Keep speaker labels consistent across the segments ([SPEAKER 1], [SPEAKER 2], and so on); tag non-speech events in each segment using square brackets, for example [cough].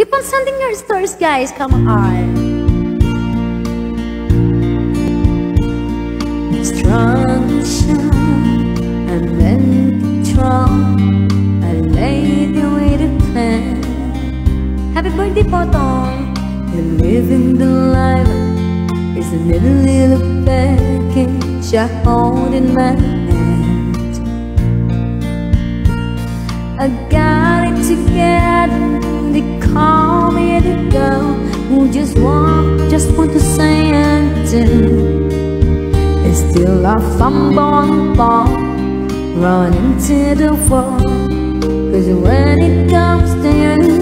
[SPEAKER 1] Keep on sending your stories, guys. Come on.
[SPEAKER 2] Laid the way to plan.
[SPEAKER 1] Happy birthday.
[SPEAKER 2] And living the life is a little, little package my hand. I got it together. They call me the girl who just want, just want to say and. It's still I fumble fall, run into the wall. Cause when it comes to you,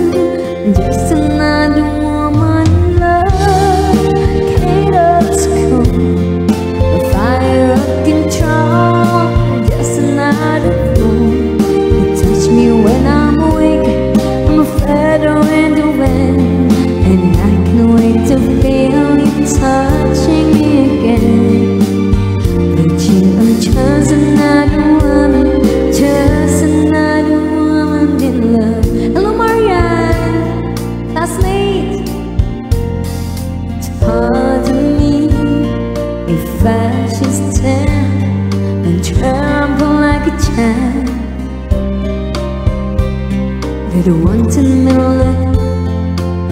[SPEAKER 2] Hard me if I just stand and tremble like a child. One to know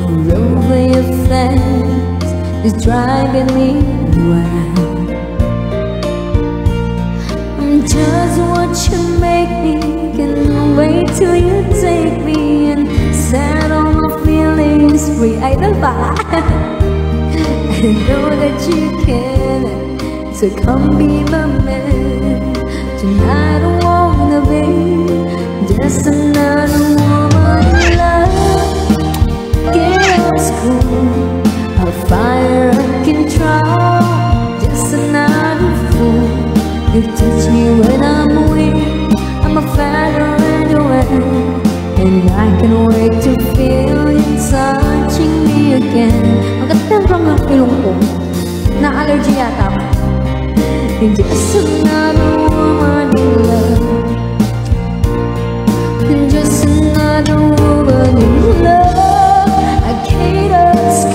[SPEAKER 2] all over your face is driving me wild. I'm just what you make me, can't wait till you take me and set all my feelings free. Idol ba? I know that you can, so come be my man. Tonight I wanna be just another woman in love. Of school, a fire of control, just another fool. You touch me when I'm
[SPEAKER 1] Ako.
[SPEAKER 2] Just another woman in love. Just another woman in love. I can't ask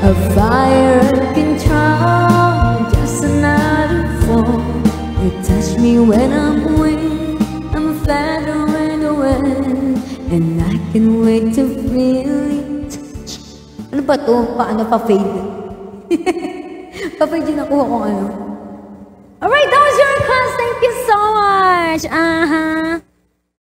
[SPEAKER 2] a fire of control. Just another fool. You touch me when I'm weak. I'm a feather the wind, and I can wait to feel touch.
[SPEAKER 1] Ano ba to? Paano pa fade? [laughs] pa fade yung nakuha kong ano. Alright, that was your class. Thank you so much. Uh-huh.